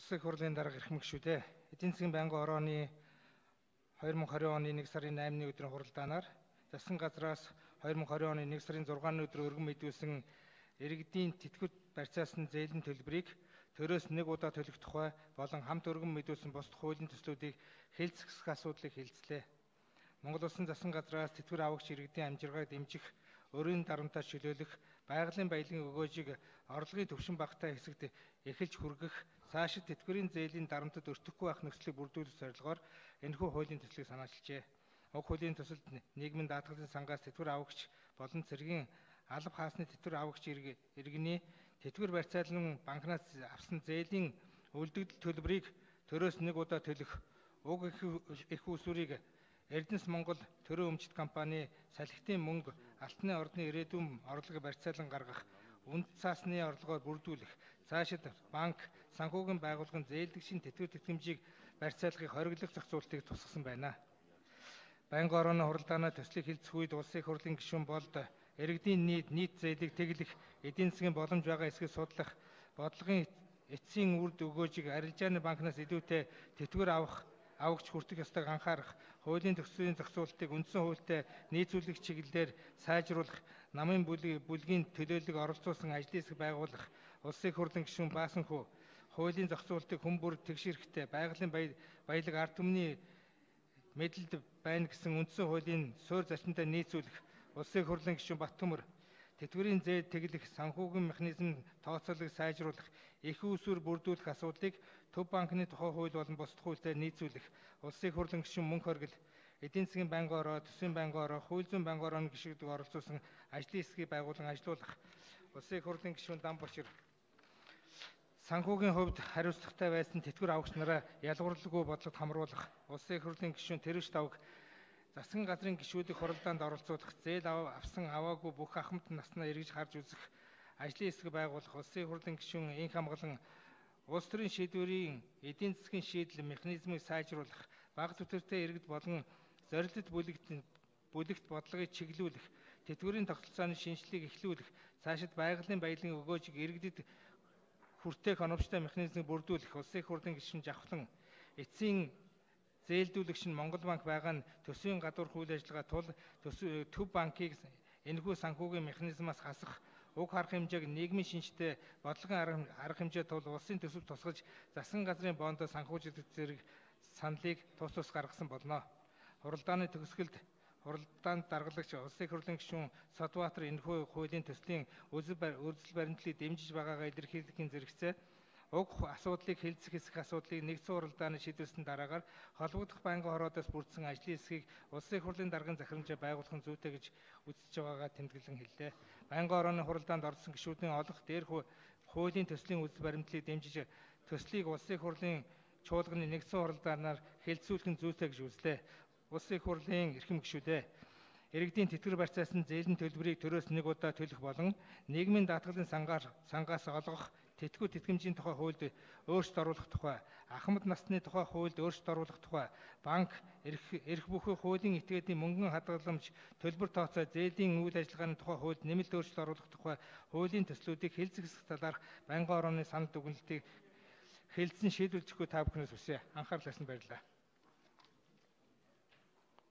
Улсын хурлын дарга эрхэм гишүүдээ эдийн засгийн байнгын орооны 2020 оны 1 сарын 8-ны өдрийн хуралдаанаар засгийн газраас 2020 оны 1 сарын 6-ны өдөр өргөн мэдүүлсэн иргэдийн тэтгэврт барьцаасан зээлийн төлбөрийг төрөөс нэг удаа төлөх тухай болон хамт өргөн мэдүүлсэн бус хуулийн төслүүдийг хэлцэх асуудлыг хэлцлээ. Монгол Улсын засгийн газраас тэтгэвэр авагч иргэдийн амжиргааг дэмжих, өрийн дарамтаа чөлөөлөх, байгалийн баялагын өгөөжийг орлогын төвшин багтаа хэсэгт эхэлж хүргэх, цаашид тэтгэврийн зээлийн дарамтад өртөхгүй байх нөхцөлийг бүрдүүлэх зорилгоор энэхүү хуулийн төслийг санаачилжээ. Уг хуулийн төсөлд нийгмийн даатгалын сангаас тэтгэвэр авагч болон цэргийн алба хаасны тэтгэвэр авагч иргэний тэтгэвэр барьцаалан банкнаас авсан зээлийн үлдэгдэл төлбөрийг төрөөс нэг удаа төлөх уг их усүрийг Эрдэнэс Монгол төрөө өмчт компани салхитын мөнгө алтны ордны ирээдүйн орлого барьцаалан гаргах үнд цаасны орлогоор бүрдүүлэх цаашид банк санхүүгийн байгууллагын зээлдэгшин тэтгэвэр тэтгэмжийг барьцаалахыг хориглох зохицуултыг тусгасан байна. Байнгын орооны хуралдаанаа төслийг хилцэх үед улсын хурлын гишүүн болд иргэдийн нийт нийт зээлийг тэглэх, эдийн засгийн боломж байгаа эсгийг судлах, бодлогын эцсийн үрд өгөөжийг арилжааны банкнаас илүүтэй тэтгэвэр авах авагч хүртэх ёстойг анхаарах, хуулийн төсвийн зохицуултыг үндсэн хуультай нийцүүлэх чиглэлээр сайжруулах, намын бүлгийн төлөөлөлийг оролцуулсан ажлын хэсэг байгуулах, улсын хурлын гишүүн Баасанхүү хуулийн зохицуултыг хүн бүр тэгшэрхтэй байгалийн баялаг ард түмний мэдэлд байна гэсэн үндсэн хуулийн суурь зарчимтай нийцүүлэх улсын хурлын гишүүн Баттөмөр тэтгэврийн зээл тэглэх санхүүгийн механизм тооцоолыг сайжруулах их усүр бүрдүүлэх асуудлыг төв банкны тухай хууль болон бусад хуультай нийцүүлэх улсын хурлын гишүүн мөнх хоригл эдийн засгийн байнгын ороо, төсвийн байнгын ороо, хууль зүйн байнгын орооны гишүүдийг оролцуулсан ажлын хэсгийг байгуулан ажилуулах улсын хурлын гишүүн Дамбашир санхүүгийн хувьд хариуцлагатай байсан тэтгэвэр авагч нараа ялгуурлалгүй бодлогод хамруулах, улсын хурлын гишүүн Тэрвш давг засгийн газрын гишүүдийг хуралдаанд оролцуулах, зээл авсан аваагүй бүх ахмад наснаа эргэж харж үзэх, ажлын хэсэг байгуулах, улсын хурлын гишүүн инх хамгаалан улс төрийн шийдвэрийн эдийн засгийн шийдэл механизмыг сайжруулах, бага түвшинтэй иргэд болон зорилт бүлэгт бүлэгт бодлогыг чиглүүлэх, тэтгэврийн тогтолцооны шинжилгээг эхлүүлэх, цаашид байгалийн баялагын өгөөжийг иргэдэд хүртээх оновчтой механизмыг бүрдүүлэх улсын хурлын гишүүн Жавхлан эцсийн зээлдүүлэгч нь Монгол банк байгаа нь төсвийн гадуур үйл ажиллагаа тул төв банкыг энэхүү санхүүгийн механизмаас хасах уг харах хэмжээг нийгмийн шинжтэй бодлогын арга хэмжээ тул улсын төсөв тусгаж засгийн газрын бондо санхүүжилт зэрэг саналыг тус тус гаргасан болно. Хуралдааны төгсгөлд хуралдаанд даргалагч улсын хурлын гишүүн Содбаатар энэхүү хуулийн төслийн үзэл баримтлалыг дэмжиж байгаагаа илэрхийлэхийн зэрэгцээ уг асуудлыг хэлцэх хэсэг асуудлыг нэгдсэн хуралдааны шийдвэрсэн дараагаар холбогдох байнгын хороодоос бүрдсэн ажлын хэсгийг улсын их хурлын даргын захирамжаа байгуулах нь зүйтэй гэж үзэж байгаагаа тэмдэглэн хэллээ. Байнгын орооны хуралдаанд орсон гишүүдийн олох дээрх хуулийн төслийн үзэл баримтлалыг дэмжиж төслийг улсын их хурлын чуулганы нэгдсэн хуралдаанаар хэлцүүлэх нь зүйтэй гэж үзлээ улсын их хурлын эрхэм гишүүдээ иргэдийн тэтгэр барьцаасан зээлийн төлбөрийг төрөөс нэг удаа төлөх болон нийгмийн даатгалын сангаар сангаас олгох тэтгэв тэтгэмжийн тухай хуульд өөрчлөлт оруулах тухай ахмад насны тухай хуульд өөрчлөлт оруулах тухай банк эрх эрх бүхий хуулийн этгээдийн мөнгөн хадгаламж төлбөр тооцоо зээлийн үйл ажиллагааны тухай хуульд нэмэлт өөрчлөлт оруулах тухай хуулийн төслүүдийг хэлцэх талаарх байнгын орооны санал дүгнэлтийг хэлэлцэн шийдвэрлэхгүй та бүхнээс хүсье. Анхаарал тавьсан баярлалаа